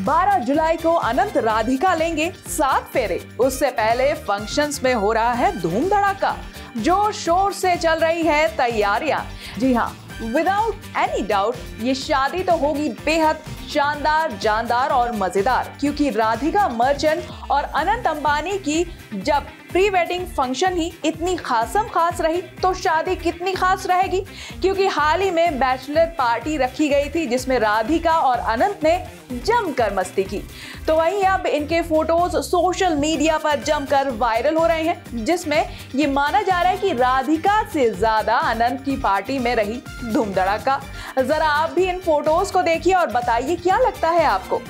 12 जुलाई को अनंत राधिका लेंगे सात फेरे। उससे पहले फ़ंक्शंस में हो रहा है धूम धड़ाका ज़ोर शोर से चल रही है तैयारियाँ। जी हाँ विदाउट एनी डाउट ये शादी तो होगी बेहद शानदार, जानदार और मज़ेदार, क्योंकि राधिका मर्चेंट और अनंत अंबानी की जब प्री वेडिंग फ़ंक्शन ही इतनी खासम खास रही तो शादी कितनी खास रहेगी? क्योंकि हाल ही में बैचलर पार्टी रखी गई थी, जिसमें राधिका और अनंत ने जमकर मस्ती की। तो वहीं अब इनके फ़ोटोज़ सोशल मीडिया पर जमकर वायरल हो रहे हैं, जिसमें ये माना जा रहा है कि राधिका से ज़्यादा अनंत की पार्टी में रही धूम धड़ाका जरा आप भी इन फ़ोटोज़ को देखिए और बताइए क्या लगता है आपको।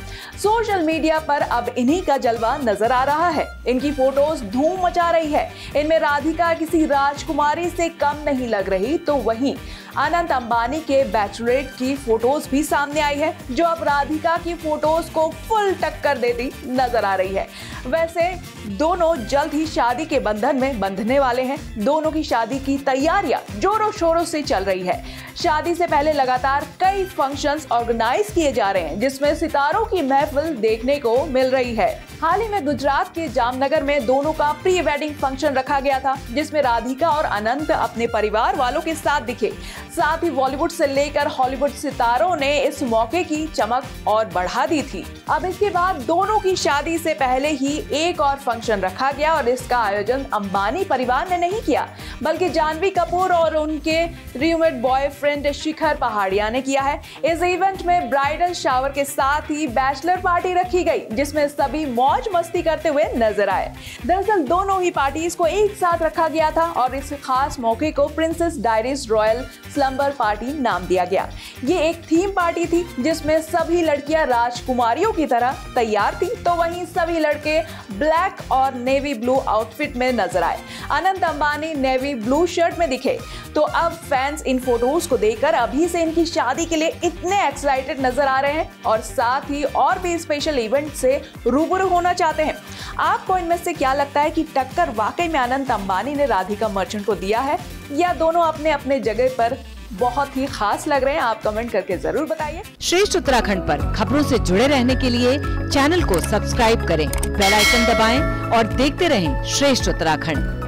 सोशल मीडिया पर अब इन्हीं का जलवा नज़र आ रहा है। इनकी फ़ोटोज़ धूम मचा रही है। इनमें राधिका किसी राजकुमारी से कम नहीं लग रही तो वहीं अनंत अंबानी के बैचलरेट की फ़ोटोज़ भी सामने आई है, जो अब राधिका की फ़ोटोज़ को फुल टक्कर देती नज़र आ रही है। वैसे, दोनों जल्द ही शादी के बंधन में बंधने वाले हैं। दोनों की शादी की तैयारियाँ जोरों शोरों से चल रही है। शादी से पहले लगातार कई फ़ंक्शंस ऑर्गेनाइज किए जा रहे हैं, जिसमें सितारों की महफिल देखने को मिल रही है। हाल ही में गुजरात के जामनगर में दोनों का प्री वेडिंग फ़ंक्शन रखा गया था, जिसमें राधिका और अनंत अपने परिवार वालों के साथ दिखे। साथ ही बॉलीवुड से लेकर हॉलीवुड सितारों ने इस मौके की चमक और बढ़ा दी थी। अब इसके बाद दोनों की शादी से पहले ही एक और फ़ंक्शन रखा गया और इसका आयोजन अंबानी परिवार ने नहीं किया, बल्कि जानवी कपूर और उनके रियूमेट बॉयफ्रेंड शिखर पहाड़िया ने किया है। इस इवेंट में ब्राइडल शावर के साथ ही बैचलर पार्टी रखी गई, जिसमें सभी मौज मस्ती करते हुए नज़र आए। दरअसल दोनों ही पार्टीज़ को एक साथ रखा गया था और इस खास मौके को princess diaries royal slumber party नाम दिया गया। ये एक थीम पार्टी थी, जिसमें सभी लड़कियाँ राजकुमारियों की तरह तैयार थी तो वहीं सभी लड़के ब्लैक और नेवी ब्लू आउटफिट में नज़र आए। Anant Ambani navy blue shirt में दिखे। तो अब फैंस इन फ़ोटोज़ को देखकर अभी से इनकी शादी के लिए इतने एक्साइटेड नज़र आ रहे हैं और साथ ही और भी स्पेशल इवेंट से रूबरू होना चाहते हैं। आपको इनमें से क्या लगता है कि टक्कर वाकई में अनंत अंबानी ने राधिका मर्चेंट को दिया है? या दोनों अपने अपने जगह पर बहुत ही खास लग रहे हैं, आप कमेंट करके ज़रूर बताइए। श्रेष्ठ उत्तराखंड पर खबरों से जुड़े रहने के लिए चैनल को सब्सक्राइब करें, बेल आइकन दबाएँ और देखते रहें श्रेष्ठ उत्तराखंड।